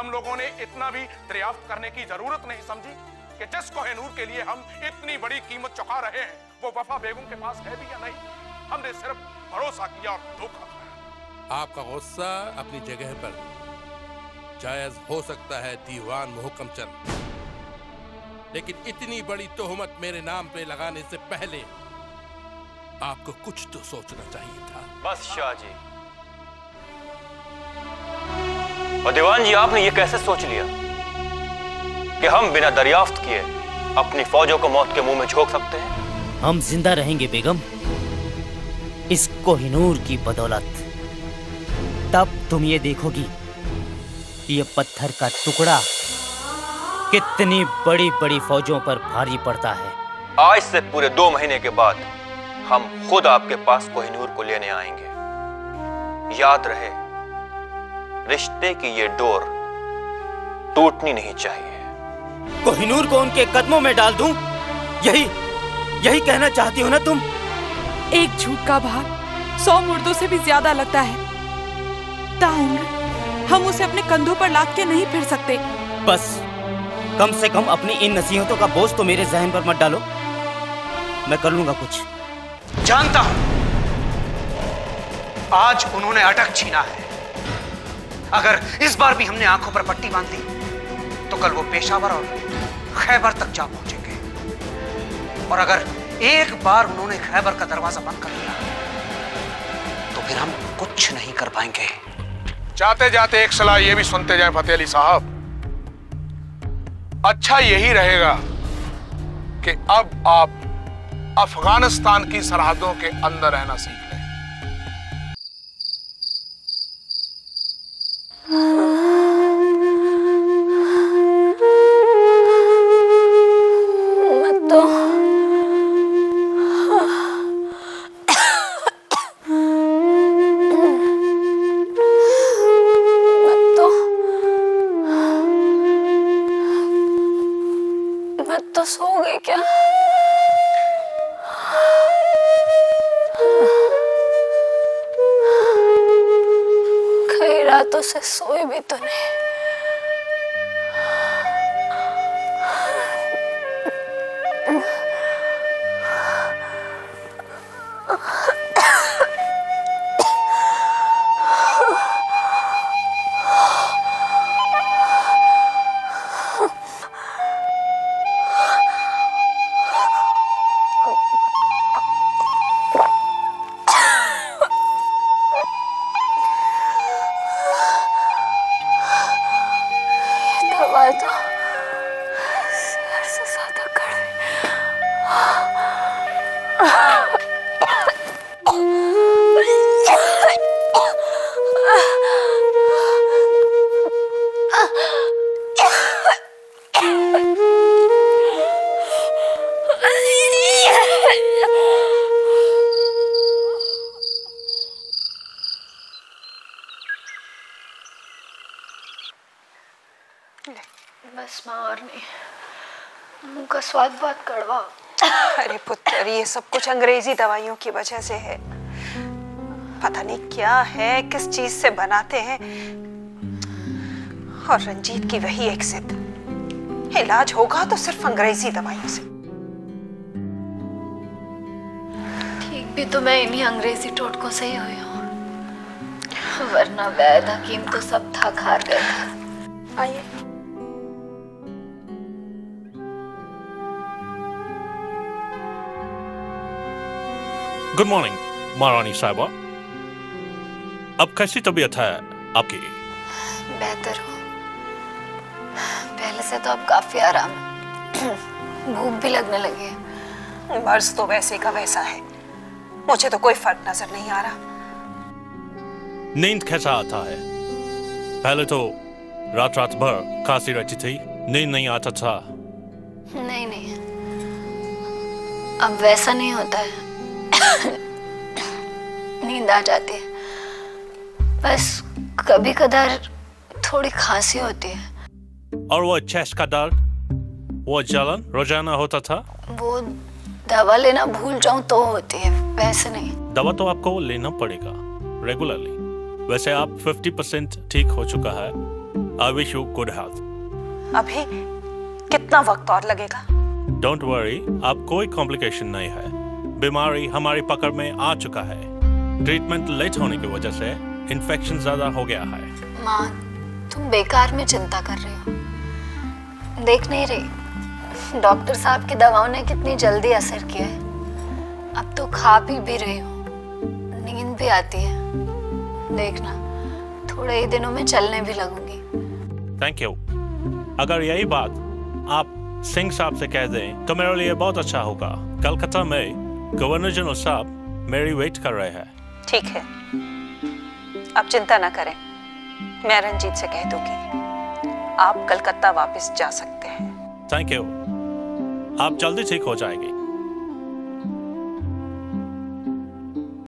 हम लोगों ने इतना भी दरियाफ्त करने की ज़रूरत नहीं समझी कि जिस कोहिनूर के लिए हम इतनी बड़ी कीमत चुका रहे हैं वो वफा बेगम के पास है भी या नहीं? हमने सिर्फ़ भरोसा किया और धोखा खाया। आपका गुस्सा अपनी जगह पर जायज़ हो सकता है दीवान मुहकम चंद। लेकिन इतनी बड़ी तोहमत मेरे नाम पे लगाने से पहले आपको कुछ तो सोचना चाहिए था। बस शाह जी और दीवान जी आपने ये कैसे सोच लिया कि हम बिना दरियाफ्त किए अपनी फौजों को मौत के मुँह में झोंक सकते हैं? हम ज़िंदा रहेंगे बेगम। इस कोहिनूर की बदौलत। तब तुम ये देखोगी कि ये पत्थर का टुकड़ा कितनी बड़ी बड़ी फौजों पर भारी पड़ता है। आज से पूरे दो महीने के बाद हम खुद आपके पास कोहिनूर को लेने आएँगे। याद रहे रिश्ते की ये डोर टूटनी नहीं चाहिए। कोहिनूर को उनके कदमों में डाल दूँ? यही यही कहना चाहती हो ना तुम? एक झूठ का भार सौ मुर्दों से भी ज़्यादा लगता है। ताउम्र हम उसे अपने कंधों पर लाद के नहीं फिर सकते। बस कम से कम अपनी इन नसीहतों का बोझ तो मेरे जहन पर मत डालो। मैं कर लूँगा कुछ। जानता हूँ आज उन्होंने अटक छीना है। अगर इस बार भी हमने आँखों पर पट्टी बाँध दी तो कल वो पेशावर और खैबर तक जा पहुँचेंगे। और अगर एक बार उन्होंने खैबर का दरवाज़ा बंद कर दिया तो फिर हम कुछ नहीं कर पाएँगे। जाते जाते एक सलाह ये भी सुनते जाएँ, फतेह अली साहब। अच्छा यही रहेगा कि अब आप अफ़गानिस्तान की सरहदों के अंदर रहना सीख। लें रातों से सोई भी तो नहीं बस माँ और नहीं। मुँह का स्वाद बहुत कड़वा। अरे पुत्र ये सब कुछ अंग्रेज़ी दवाइयों की वजह से है। पता नहीं क्या है किस चीज़ से बनाते हैं। और रंजीत की वही एक जिद इलाज होगा तो सिर्फ़ अंग्रेज़ी दवाइयों से। ठीक भी तो मैं इन्हीं अंग्रेज़ी टोटकों से ही हुई हूँ। वरना वैद हकीम तो सब था हार गए आइए। गुड मॉर्निंग महारानी साहिबा अब कैसी तबीयत है आपकी? बेहतर हो। पहले से तो अब काफ़ी आराम भूख भी लगने लगी है। मर्ज तो वैसे का वैसा है। मुझे तो कोई फ़र्क नज़र नहीं आ रहा। नींद कैसा आता है? पहले तो रात रात भर खांसी रहती थी नींद नहीं आता था। नहीं नहीं। अब वैसा नहीं होता है। नींद आ जाती है। बस कभी कदार थोड़ी खांसी होती है। और वो चेस्ट का दर्द? वो जलन? रोज़ाना होता था? वो दवा लेना भूल जाऊँ तो होती है वैसे नहीं। दवा तो आपको लेना पड़ेगा रेगुलरली वैसे आप 50 परसेंट ठीक हो चुका है। I wish you good health अभी कितना वक्त और लगेगा? डोंट वरी आप कोई कॉम्प्लिकेशन नहीं है। बीमारी हमारी पकड़ में आ चुका है। ट्रीटमेंट लेट होने की वजह से इन्फेक्शन ज़्यादा हो गया है। माँ तुम बेकार में चिंता कर रहे हो। देख नहीं रही? डॉक्टर साहब की दवाओं ने कितनी जल्दी असर किया है। अब तो खा पी भी रही हो। नींद भी आती है। देखना थोड़े ही दिनों में चलने भी लगूँगी। थैंक यू अगर यही बात आप सिंह साहब से कह दें तो मेरे लिए बहुत अच्छा होगा। कलकत्ता में गवर्नर जनरल साहब मेरी वेट कर रहे हैं। ठीक है। आप चिंता ना करें। मैं रंजीत से कह दूँगी। आप कलकत्ता वापस जा सकते हैं। थैंक यू आप जल्दी ठीक हो जाएँगे।